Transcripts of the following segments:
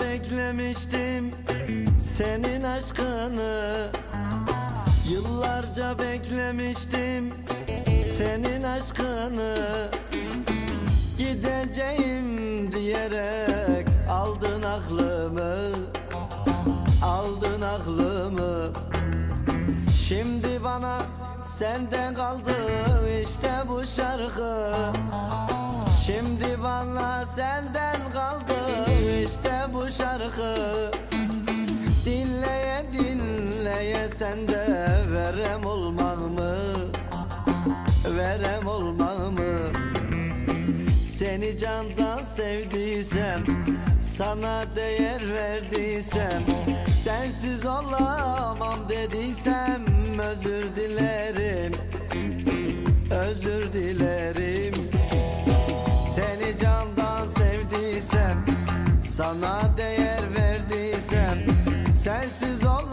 Beklemiştim senin aşkını. Yıllarca beklemiştim senin aşkını. Gideceğim diyerek aldın aklımı Aldın aklımı. Şimdi bana senden kaldı işte bu şarkı. Şimdi bana senden kaldı işte şarkı. Dinleye dinleye sende verem olmak mı? Verem olmak mı? Seni candan sevdiysem Sana değer verdiysem Sensiz olamam dediysem Özür dilerim Özür dilerim Sensiz olamam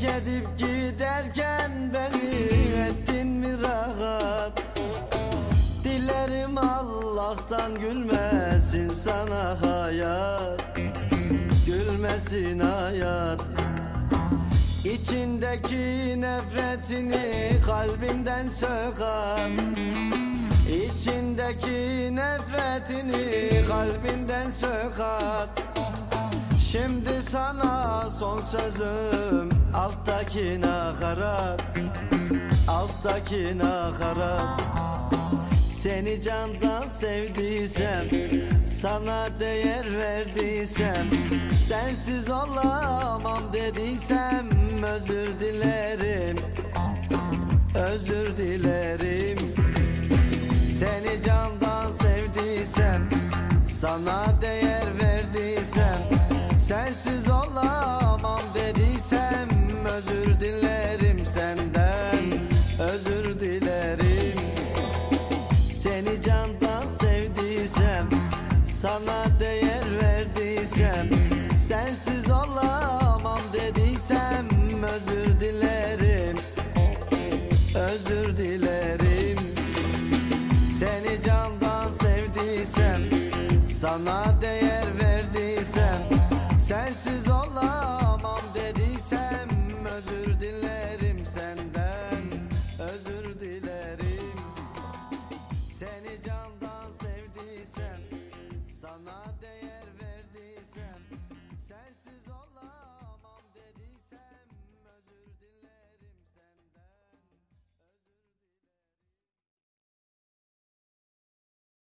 Terk edip giderken beni ettin mi rahat? Dilerim Allah'tan gülmesin sana hayat. Gülmesin hayat. İçindeki nefretini kalbinden sök at. İçindeki nefretini kalbinden sök at Şimdi sana son sözüm alttaki nakarat Alttaki nakarat Seni candan sevdiysem Sana değer verdiysem Sensiz olamam dediysem Özür dilerim. Özür dilerim Sensiz olamam dediysem Özür dilerim senden Özür dilerim. Seni candan sevdiysem Sana değer verdiysem Sensiz olamam dediysem Özür dilerim Özür dilerim. Seni candan sevdiysem Sana değer Sensiz olamam